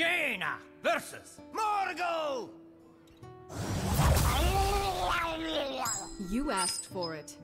Jaina versus Morgul! You asked for it.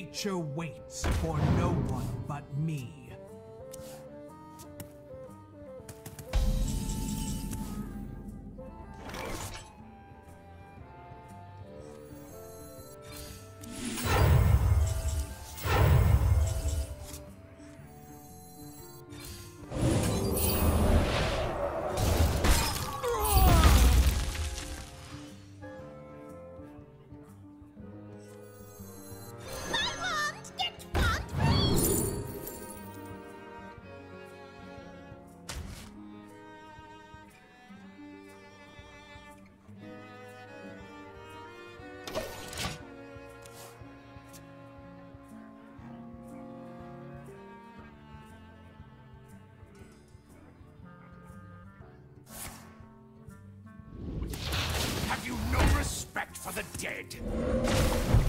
Nature waits for no one but me. Dead?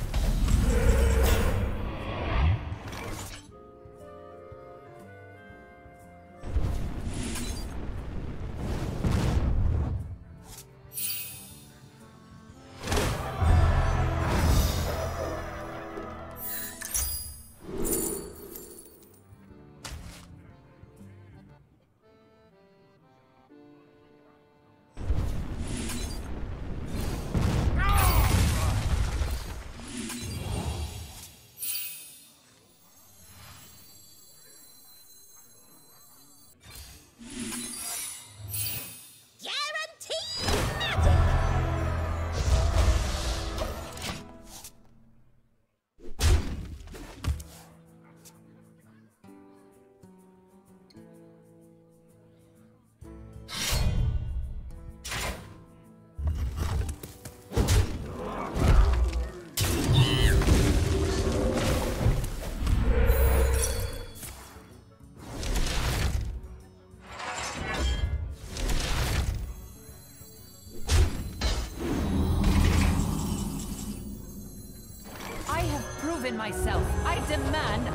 Myself. I demand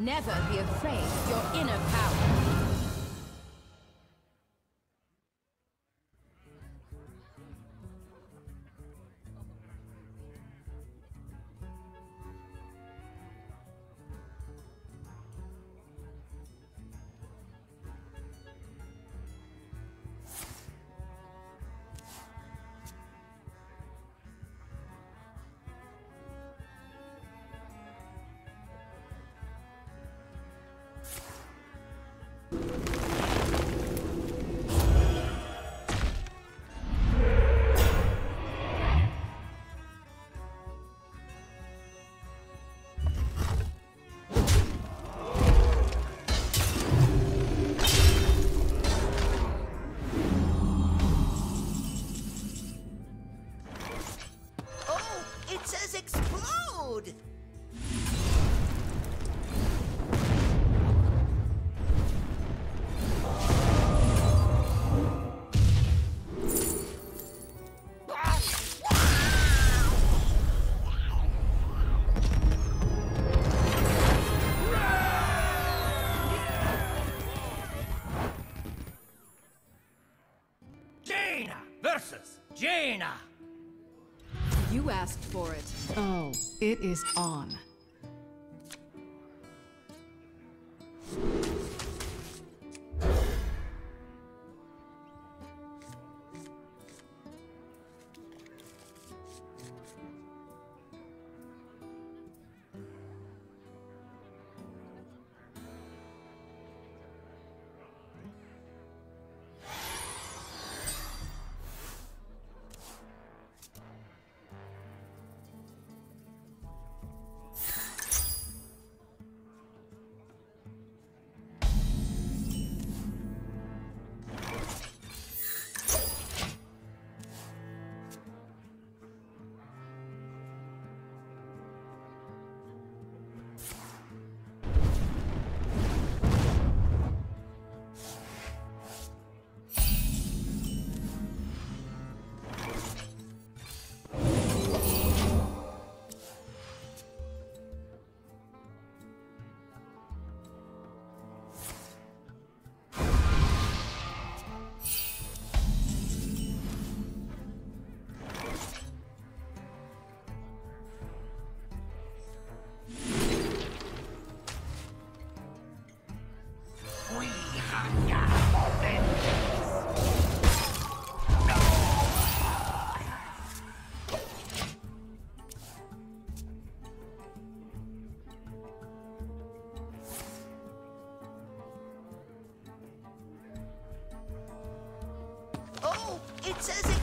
Never be afraid of your inner power. It is on. 선생님.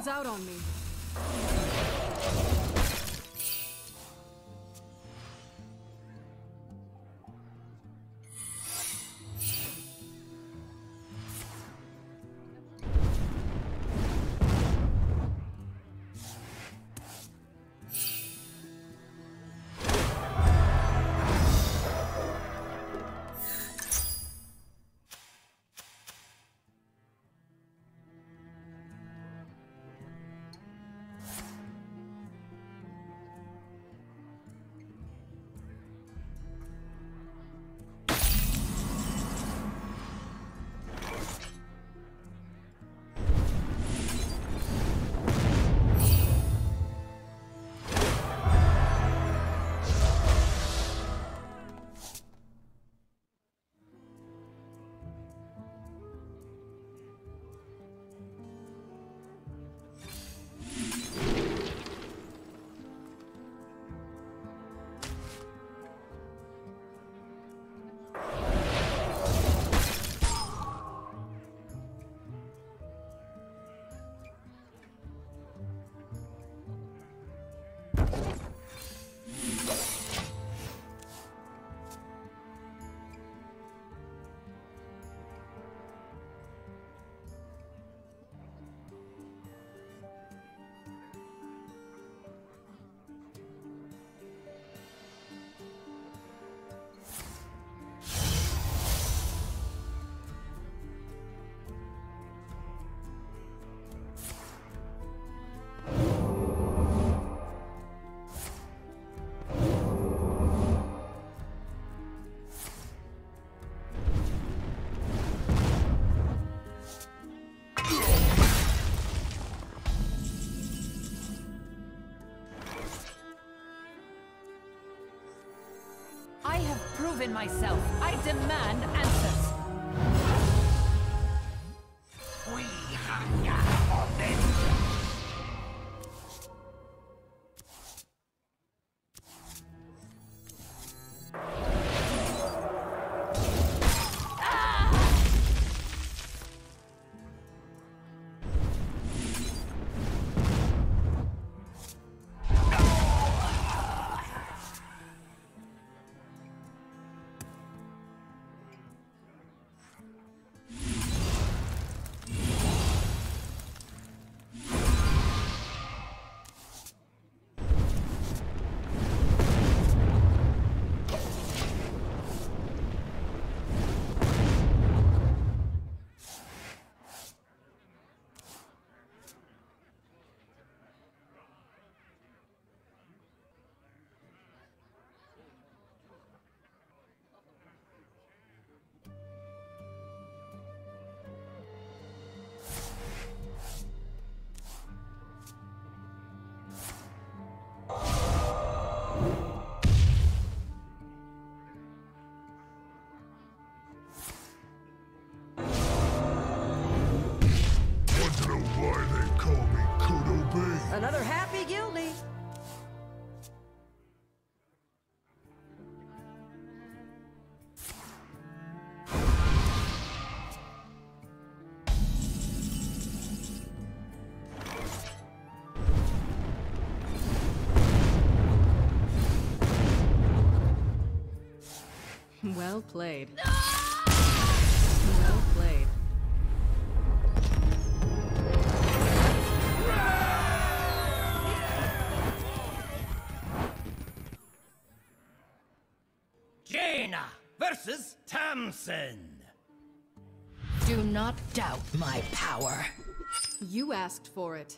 Someone's out on me. Proven myself. I demand answers. Well played. Well played. Jaina versus Tamsin. Do not doubt my power. You asked for it.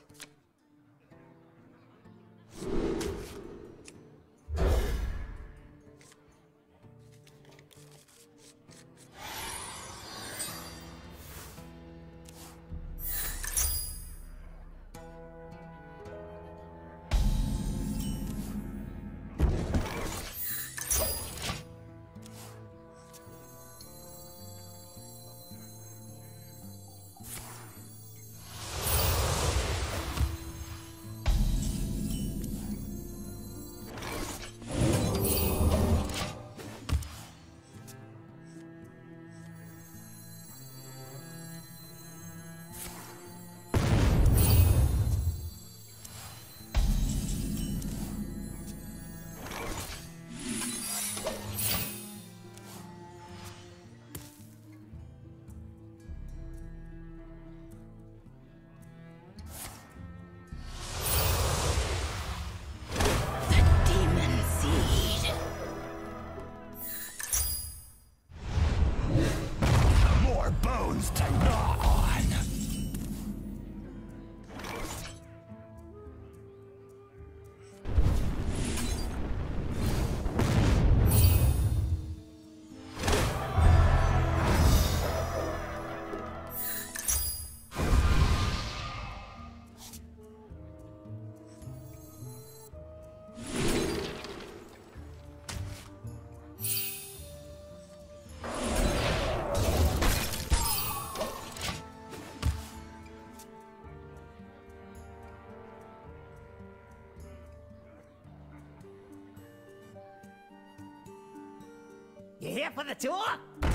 For the tour?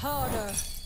Harder!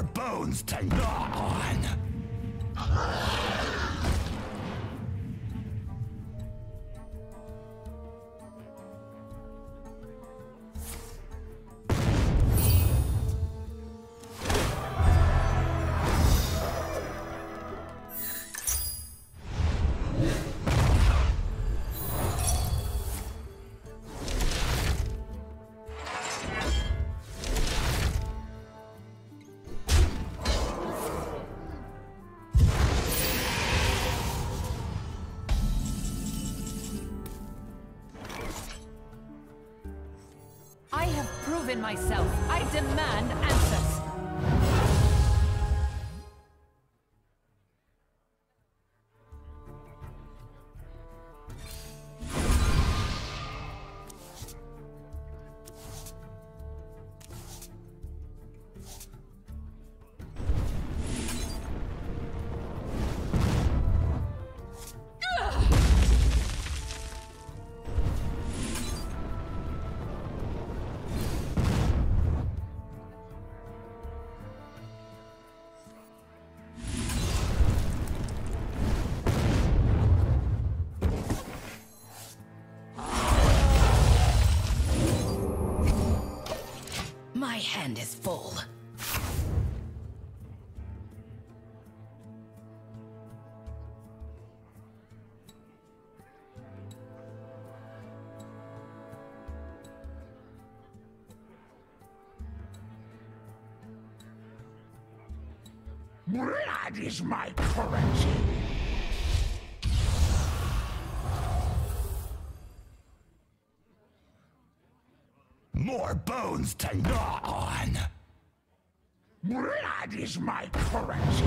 More bones to gnaw on! Proven myself. I demand answers. Hand is full. Blood is my currency. To gnaw on! Blood is my currency.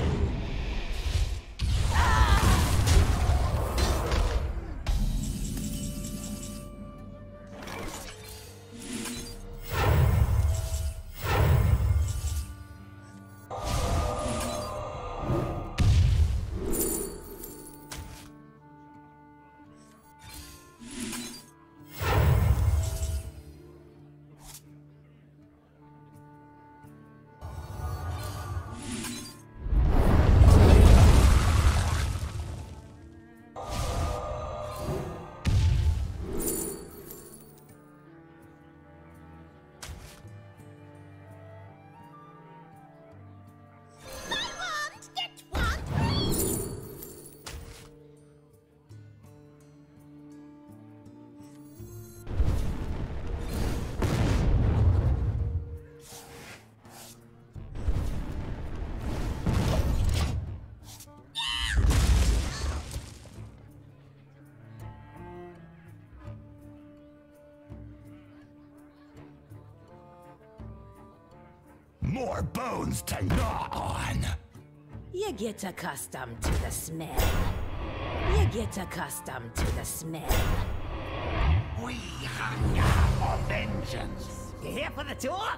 More bones to gnaw on. You get accustomed to the smell. You get accustomed to the smell. We hunger for vengeance. You here for the tour?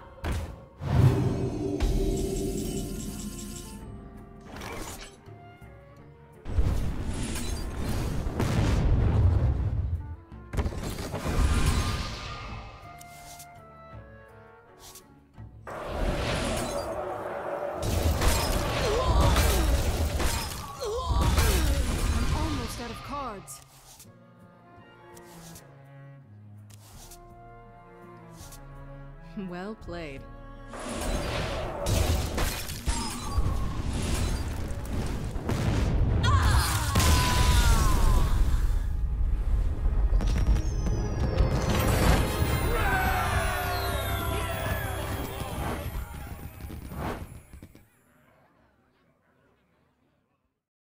Well played.